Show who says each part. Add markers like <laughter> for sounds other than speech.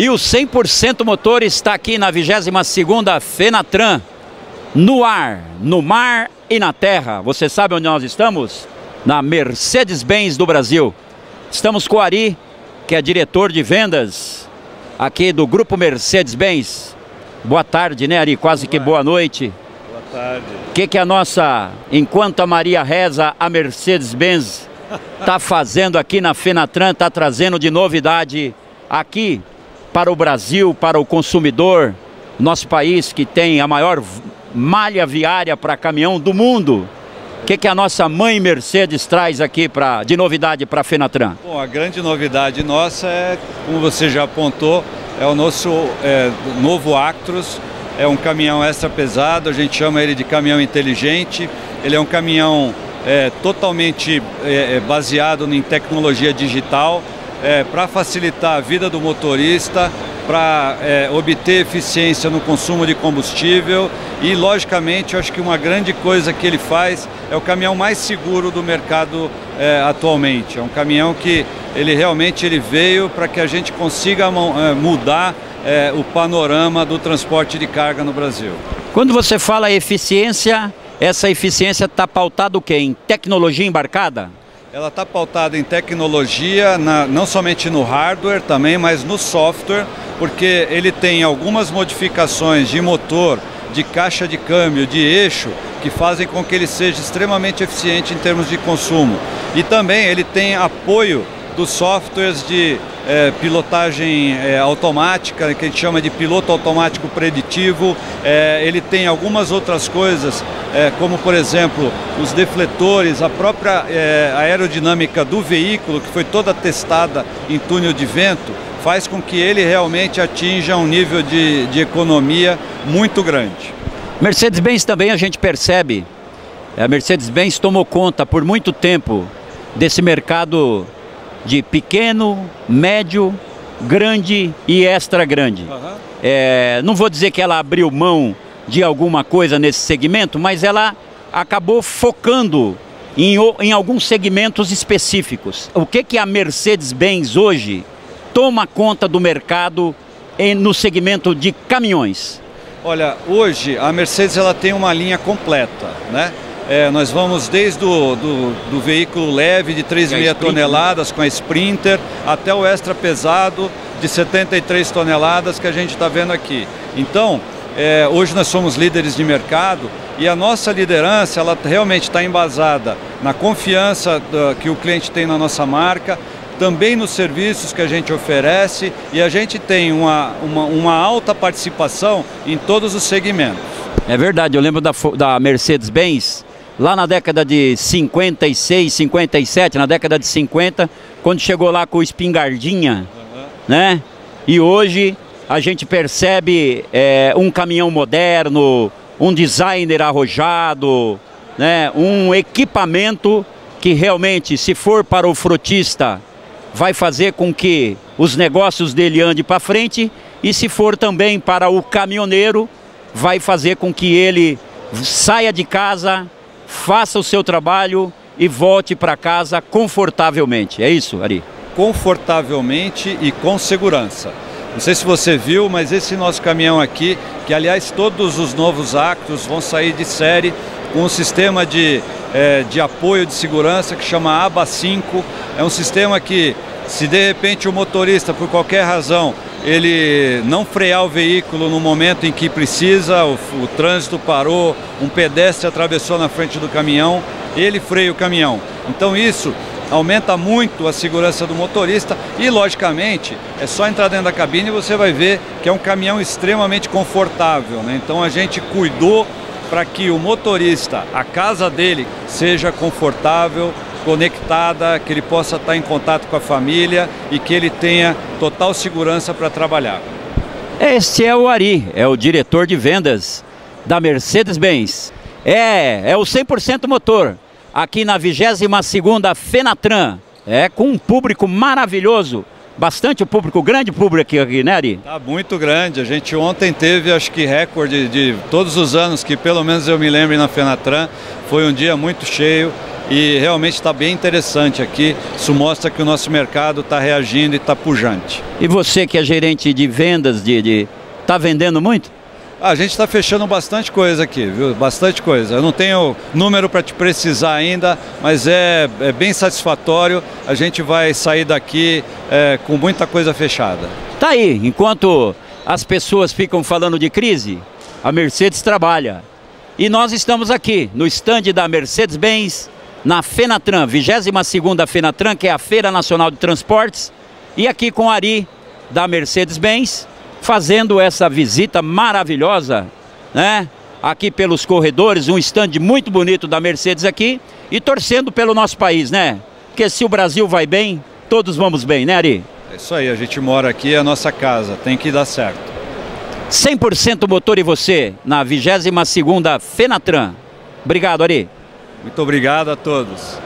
Speaker 1: E o 100% motor está aqui na 22ª Fenatran, no ar, no mar e na terra. Você sabe onde nós estamos? Na Mercedes-Benz do Brasil. Estamos com o Ari, que é diretor de vendas aqui do Grupo Mercedes-Benz. Boa tarde, né, Ari? Quase que boa noite.
Speaker 2: Boa tarde.
Speaker 1: O que, que a nossa, enquanto a Maria reza, a Mercedes-Benz está <laughs> fazendo aqui na Fenatran, está trazendo de novidade aqui para o Brasil, para o consumidor, nosso país que tem a maior malha viária para caminhão do mundo. O que, que a nossa mãe Mercedes traz aqui pra, de novidade para a Fenatran?
Speaker 2: Bom, a grande novidade nossa é, como você já apontou, é o nosso é, novo Actros. É um caminhão extra pesado, a gente chama ele de caminhão inteligente. Ele é um caminhão é, totalmente é, é baseado em tecnologia digital é, para facilitar a vida do motorista, para é, obter eficiência no consumo de combustível e, logicamente, acho que uma grande coisa que ele faz é o caminhão mais seguro do mercado é, atualmente. É um caminhão que ele realmente ele veio para que a gente consiga é, mudar é, o panorama do transporte de carga no Brasil.
Speaker 1: Quando você fala eficiência, essa eficiência está pautada o quê? Em tecnologia embarcada?
Speaker 2: Ela está pautada em tecnologia, na, não somente no hardware também, mas no software, porque ele tem algumas modificações de motor, de caixa de câmbio, de eixo, que fazem com que ele seja extremamente eficiente em termos de consumo. E também ele tem apoio dos softwares de é, pilotagem é, automática, que a gente chama de piloto automático preditivo. É, ele tem algumas outras coisas, como por exemplo os defletores, a própria aerodinâmica do veículo, que foi toda testada em túnel de vento, faz com que ele realmente atinja um nível de, de economia muito grande.
Speaker 1: Mercedes-Benz também a gente percebe, a Mercedes-Benz tomou conta por muito tempo desse mercado de pequeno, médio, grande e extra grande. Uhum. É, não vou dizer que ela abriu mão de alguma coisa nesse segmento, mas ela acabou focando em, em alguns segmentos específicos. O que, que a Mercedes-Benz hoje toma conta do mercado em, no segmento de caminhões?
Speaker 2: Olha, hoje a Mercedes ela tem uma linha completa, né? É, nós vamos desde o do, do veículo leve de 3,5 né? toneladas com a Sprinter até o extra pesado de 73 toneladas que a gente está vendo aqui. Então, é, hoje nós somos líderes de mercado e a nossa liderança ela realmente está embasada na confiança da, que o cliente tem na nossa marca, também nos serviços que a gente oferece e a gente tem uma, uma, uma alta participação em todos os segmentos.
Speaker 1: É verdade, eu lembro da, da Mercedes-Benz, lá na década de 56, 57, na década de 50, quando chegou lá com o espingardinha, uhum. né? E hoje a gente percebe é, um caminhão moderno, um designer arrojado, né? um equipamento que realmente, se for para o frotista, vai fazer com que os negócios dele andem para frente e se for também para o caminhoneiro, vai fazer com que ele saia de casa faça o seu trabalho e volte para casa confortavelmente. É isso, Ari?
Speaker 2: Confortavelmente e com segurança. Não sei se você viu, mas esse nosso caminhão aqui, que aliás todos os novos actos vão sair de série com um sistema de, é, de apoio de segurança que chama ABA 5. É um sistema que, se de repente o motorista, por qualquer razão, ele não frear o veículo no momento em que precisa, o, o, trânsito parou, um pedestre atravessou na frente do caminhão, ele freia o caminhão. Então isso aumenta muito a segurança do motorista e, logicamente, é só entrar dentro da cabine e você vai ver que é um caminhão extremamente confortável. Né? Então a gente cuidou para que o motorista, a casa dele, seja confortável, conectada, que ele possa estar em contato com a família e que ele tenha total segurança para trabalhar.
Speaker 1: Este é o Ari, é o diretor de vendas da Mercedes-Benz. É, é o 100% motor, aqui na 22ª Fenatran. É com um público maravilhoso, bastante público, grande público aqui, né Ari?
Speaker 2: Tá muito grande, a gente ontem teve acho que recorde de todos os anos que pelo menos eu me lembro na Fenatran, foi um dia muito cheio, e realmente está bem interessante aqui. Isso mostra que o nosso mercado está reagindo e está pujante.
Speaker 1: E você que é gerente de vendas, de, de tá vendendo muito?
Speaker 2: A gente está fechando bastante coisa aqui, viu? Bastante coisa. Eu não tenho número para te precisar ainda, mas é, é, bem satisfatório. A gente vai sair daqui é, com muita coisa fechada.
Speaker 1: Tá aí, enquanto as pessoas ficam falando de crise, a Mercedes trabalha. E nós estamos aqui no estande da Mercedes-Benz, na Fenatran, 22ª Fenatran, que é a Feira Nacional de Transportes, e aqui com Ari, da Mercedes-Benz, fazendo essa visita maravilhosa, né? Aqui pelos corredores, um estande muito bonito da Mercedes aqui, e torcendo pelo nosso país, né? Porque se o Brasil vai bem, todos vamos bem, né Ari?
Speaker 2: É isso aí, a gente mora aqui, é a nossa casa, tem que dar certo.
Speaker 1: 100% motor e você, na 22ª Fenatran. Obrigado, Ari.
Speaker 2: Muito obrigado a todos.